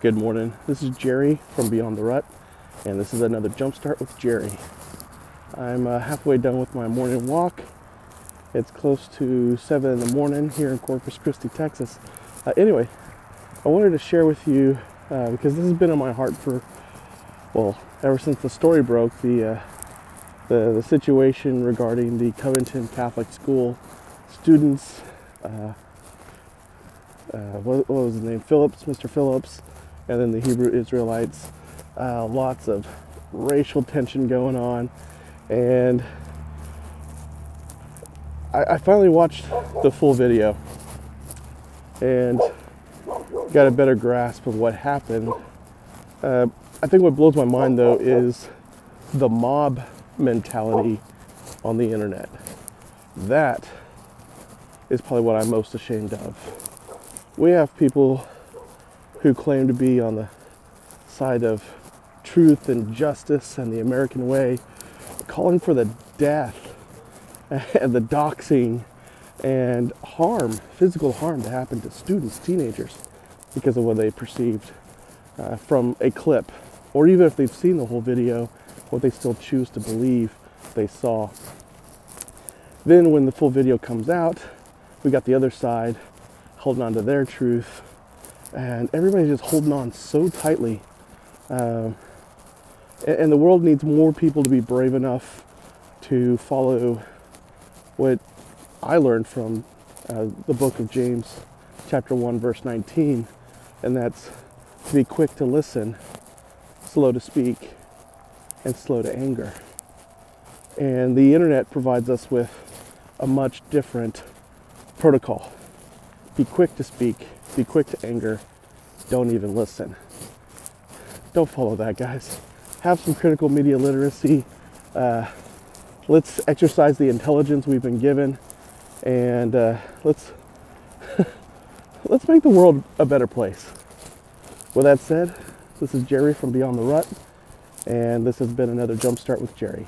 Good morning. This is Jerry from Beyond the Rut, and this is another Jumpstart with Jerry. I'm uh, halfway done with my morning walk. It's close to 7 in the morning here in Corpus Christi, Texas. Uh, anyway, I wanted to share with you uh, because this has been on my heart for, well, ever since the story broke the, uh, the, the situation regarding the Covington Catholic School students. Uh, uh, what, what was his name? Phillips, Mr. Phillips, and then the Hebrew Israelites. Uh, lots of racial tension going on, and I, I finally watched the full video and got a better grasp of what happened. Uh, I think what blows my mind though is the mob mentality on the internet. That is probably what I'm most ashamed of. We have people who claim to be on the side of truth and justice and the American way, calling for the death and the doxing and harm, physical harm to happen to students, teenagers, because of what they perceived uh, from a clip, or even if they've seen the whole video, what they still choose to believe they saw. Then, when the full video comes out, we got the other side holding on to their truth and everybody's just holding on so tightly. Uh, and, the world needs more people to be brave enough to follow what I learned from uh, the book of James, chapter 1, verse 19, and that's to be quick to listen, slow to speak, and slow to anger. And the internet provides us with a much different protocol. Be quick to speak, be quick to anger. Don't even listen. Don't follow that, guys. Have some critical media literacy. Uh, let's exercise the intelligence we've been given, and uh, let's let's make the world a better place. With that said, this is Jerry from Beyond the Rut, and this has been another Jumpstart with Jerry.